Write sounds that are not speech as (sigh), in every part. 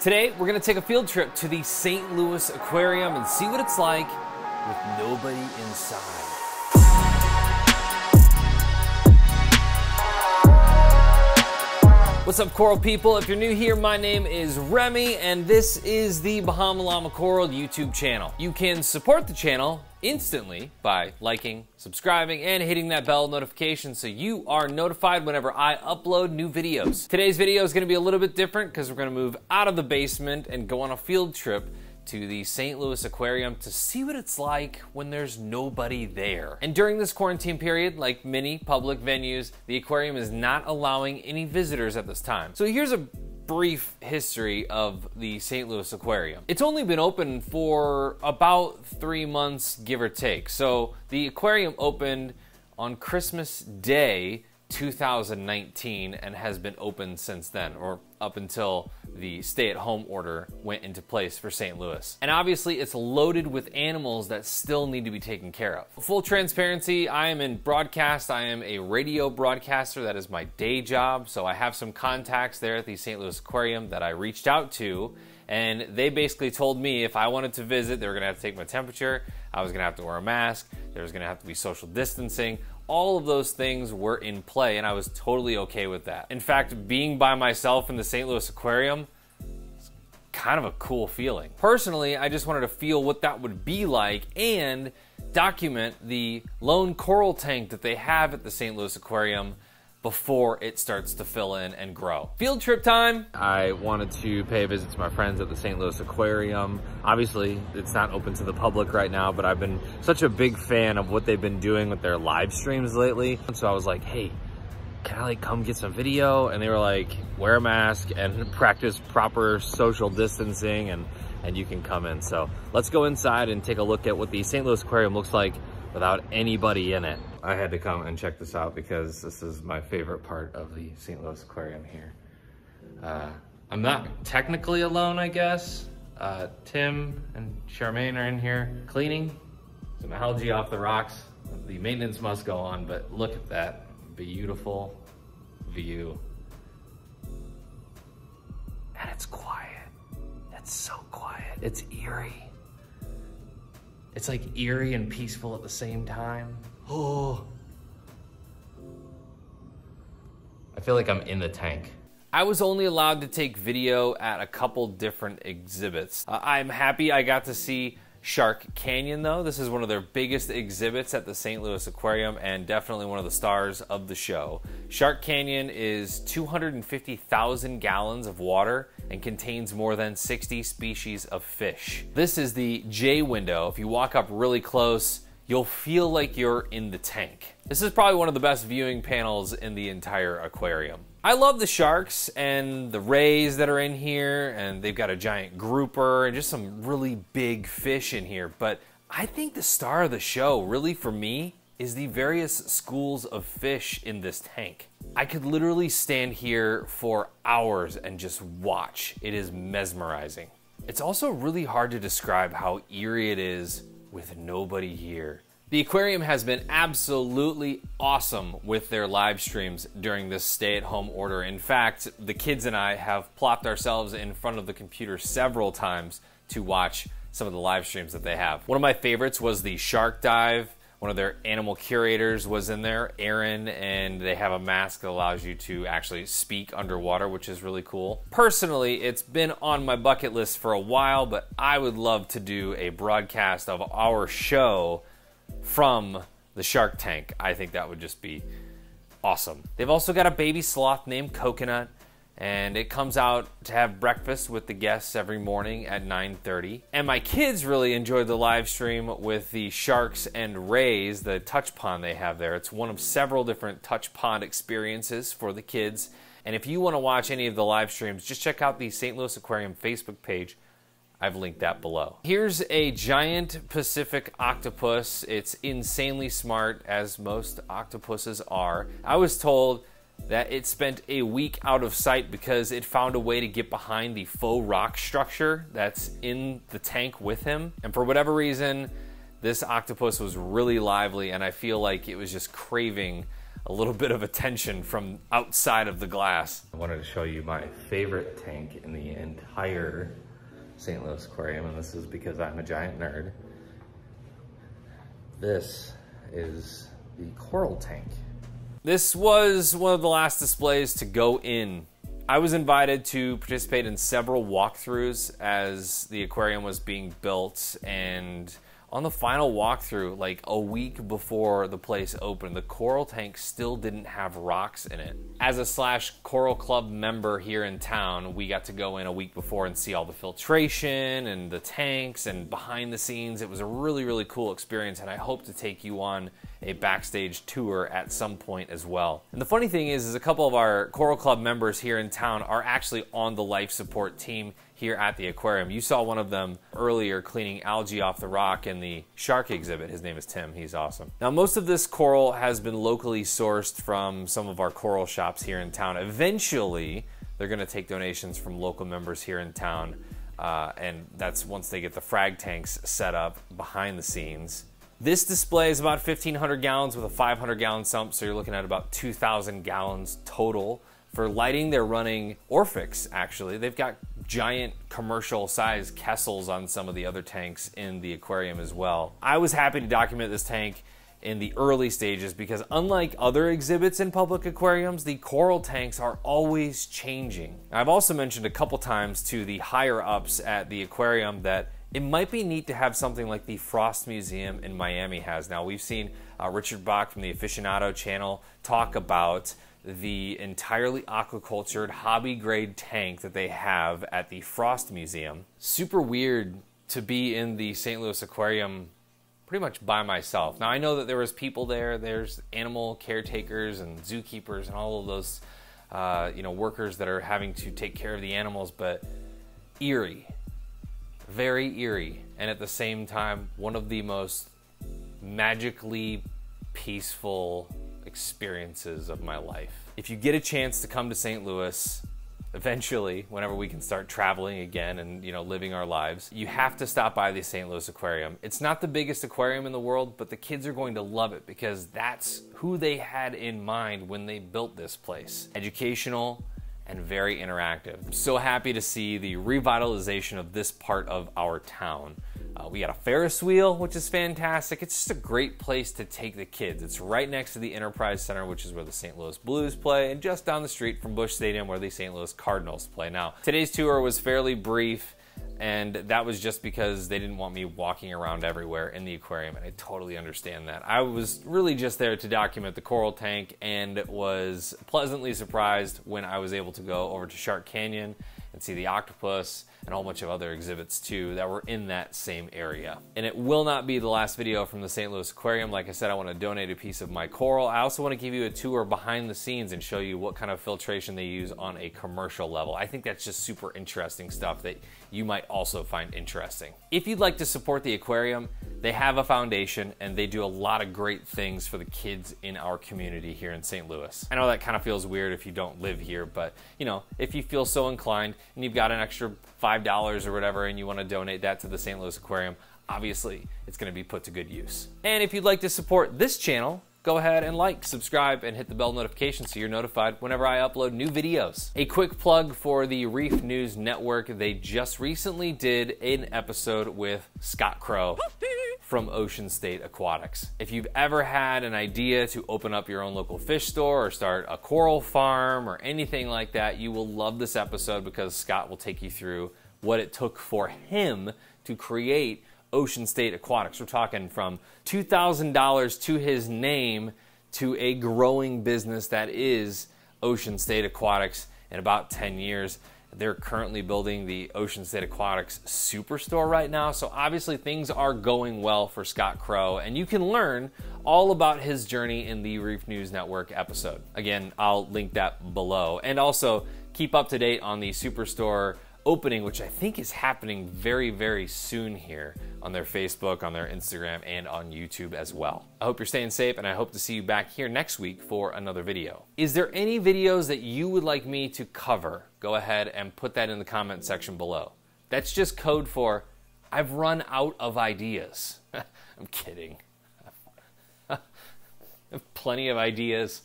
Today, we're gonna take a field trip to the St. Louis Aquarium and see what it's like with nobody inside. What's up, coral people? If you're new here, my name is Remy, and this is the Bahama Llama Coral YouTube channel. You can support the channel instantly by liking, subscribing, and hitting that bell notification so you are notified whenever I upload new videos. Today's video is gonna be a little bit different because we're gonna move out of the basement and go on a field trip to the St. Louis Aquarium to see what it's like when there's nobody there. And during this quarantine period, like many public venues, the aquarium is not allowing any visitors at this time. So here's a brief history of the St. Louis Aquarium. It's only been open for about three months, give or take. So the aquarium opened on Christmas Day 2019 and has been open since then, or up until the stay at home order went into place for St. Louis. And obviously, it's loaded with animals that still need to be taken care of. Full transparency, I am in broadcast. I am a radio broadcaster. That is my day job. So I have some contacts there at the St. Louis Aquarium that I reached out to. And they basically told me if I wanted to visit, they were gonna have to take my temperature, I was gonna have to wear a mask, there was gonna have to be social distancing, all of those things were in play and I was totally okay with that. In fact, being by myself in the St. Louis Aquarium, is kind of a cool feeling. Personally, I just wanted to feel what that would be like and document the lone coral tank that they have at the St. Louis Aquarium before it starts to fill in and grow. Field trip time. I wanted to pay a visit to my friends at the St. Louis Aquarium. Obviously, it's not open to the public right now, but I've been such a big fan of what they've been doing with their live streams lately. So I was like, hey, can I like come get some video? And they were like, wear a mask and (laughs) practice proper social distancing and, and you can come in. So let's go inside and take a look at what the St. Louis Aquarium looks like without anybody in it. I had to come and check this out because this is my favorite part of the St. Louis Aquarium here. Uh, I'm not technically alone, I guess. Uh, Tim and Charmaine are in here cleaning some algae off the rocks. The maintenance must go on, but look at that beautiful view. And it's quiet. It's so quiet. It's eerie. It's like eerie and peaceful at the same time. Oh. I feel like I'm in the tank. I was only allowed to take video at a couple different exhibits. Uh, I'm happy I got to see Shark Canyon though. This is one of their biggest exhibits at the St. Louis Aquarium and definitely one of the stars of the show. Shark Canyon is 250,000 gallons of water and contains more than 60 species of fish. This is the J window. If you walk up really close, you'll feel like you're in the tank. This is probably one of the best viewing panels in the entire aquarium. I love the sharks and the rays that are in here, and they've got a giant grouper and just some really big fish in here. But I think the star of the show, really for me, is the various schools of fish in this tank. I could literally stand here for hours and just watch. It is mesmerizing. It's also really hard to describe how eerie it is with nobody here. The aquarium has been absolutely awesome with their live streams during this stay at home order. In fact, the kids and I have plopped ourselves in front of the computer several times to watch some of the live streams that they have. One of my favorites was the shark dive. One of their animal curators was in there, Aaron, and they have a mask that allows you to actually speak underwater, which is really cool. Personally, it's been on my bucket list for a while, but I would love to do a broadcast of our show from the Shark Tank. I think that would just be awesome. They've also got a baby sloth named Coconut and it comes out to have breakfast with the guests every morning at 9:30. And my kids really enjoyed the live stream with the sharks and rays, the touch pond they have there. It's one of several different touch pond experiences for the kids. And if you want to watch any of the live streams, just check out the St. Louis Aquarium Facebook page I've linked that below. Here's a giant Pacific octopus. It's insanely smart, as most octopuses are. I was told that it spent a week out of sight because it found a way to get behind the faux rock structure that's in the tank with him. And for whatever reason, this octopus was really lively, and I feel like it was just craving a little bit of attention from outside of the glass. I wanted to show you my favorite tank in the entire St. Louis Aquarium, and this is because I'm a giant nerd. This is the coral tank. This was one of the last displays to go in. I was invited to participate in several walkthroughs as the aquarium was being built and on the final walkthrough, like a week before the place opened, the coral tank still didn't have rocks in it. As a slash coral club member here in town, we got to go in a week before and see all the filtration and the tanks and behind the scenes. It was a really, really cool experience, and I hope to take you on a backstage tour at some point as well. And the funny thing is, is a couple of our Coral Club members here in town are actually on the life support team here at the aquarium. You saw one of them earlier cleaning algae off the rock in the shark exhibit. His name is Tim. He's awesome. Now, most of this coral has been locally sourced from some of our coral shops here in town. Eventually, they're going to take donations from local members here in town. Uh, and that's once they get the frag tanks set up behind the scenes. This display is about 1,500 gallons with a 500 gallon sump, so you're looking at about 2,000 gallons total. For lighting, they're running Orpheks, actually. They've got giant commercial size Kessils on some of the other tanks in the aquarium as well. I was happy to document this tank in the early stages because unlike other exhibits in public aquariums, the coral tanks are always changing. I've also mentioned a couple times to the higher ups at the aquarium that it might be neat to have something like the Frost Museum in Miami has. Now, we've seen uh, Richard Bach from the Aficionado channel talk about the entirely aquacultured hobby grade tank that they have at the Frost Museum. Super weird to be in the St. Louis Aquarium pretty much by myself. Now I know that there was people there. There's animal caretakers and zookeepers and all of those, uh, you know, workers that are having to take care of the animals. But eerie, very eerie, and at the same time, one of the most magically peaceful experiences of my life. If you get a chance to come to St. Louis, eventually, whenever we can start traveling again and you know living our lives, you have to stop by the St. Louis Aquarium. It's not the biggest aquarium in the world, but the kids are going to love it because that's who they had in mind when they built this place. Educational, and very interactive. I'm so happy to see the revitalization of this part of our town. Uh, we got a Ferris wheel, which is fantastic. It's just a great place to take the kids. It's right next to the Enterprise Center, which is where the St. Louis Blues play, and just down the street from Busch Stadium, where the St. Louis Cardinals play. Now, today's tour was fairly brief and that was just because they didn't want me walking around everywhere in the aquarium and i totally understand that i was really just there to document the coral tank and was pleasantly surprised when i was able to go over to shark canyon and see the octopus and a whole bunch of other exhibits too that were in that same area. And it will not be the last video from the St. Louis Aquarium. Like I said, I want to donate a piece of my coral. I also want to give you a tour behind the scenes and show you what kind of filtration they use on a commercial level. I think that's just super interesting stuff that you might also find interesting. If you'd like to support the aquarium, they have a foundation and they do a lot of great things for the kids in our community here in St. Louis. I know that kind of feels weird if you don't live here, but you know, if you feel so inclined and you've got an extra $5 or whatever and you want to donate that to the St. Louis Aquarium, obviously it's going to be put to good use. And if you'd like to support this channel, go ahead and like, subscribe, and hit the bell notification so you're notified whenever I upload new videos. A quick plug for the Reef News Network. They just recently did an episode with Scott Crowe from Ocean State Aquatics. If you've ever had an idea to open up your own local fish store or start a coral farm or anything like that, you will love this episode because Scott will take you through what it took for him to create Ocean State Aquatics. We're talking from $2,000 to his name to a growing business that is Ocean State Aquatics in about 10 years. They're currently building the Ocean State Aquatics Superstore right now. So obviously things are going well for Scott Crowe and you can learn all about his journey in the Reef News Network episode. Again, I'll link that below. And also keep up to date on the Superstore opening, which I think is happening very, very soon here on their Facebook, on their Instagram, and on YouTube as well. I hope you're staying safe, and I hope to see you back here next week for another video. Is there any videos that you would like me to cover? Go ahead and put that in the comment section below. That's just code for I've run out of ideas. (laughs) I'm kidding. (laughs) Plenty of ideas.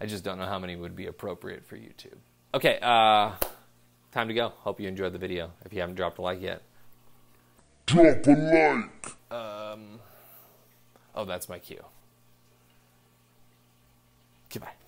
I just don't know how many would be appropriate for YouTube. Okay, uh, time to go. Hope you enjoyed the video. If you haven't dropped a like yet, drop a like. Um, oh, that's my cue. Goodbye.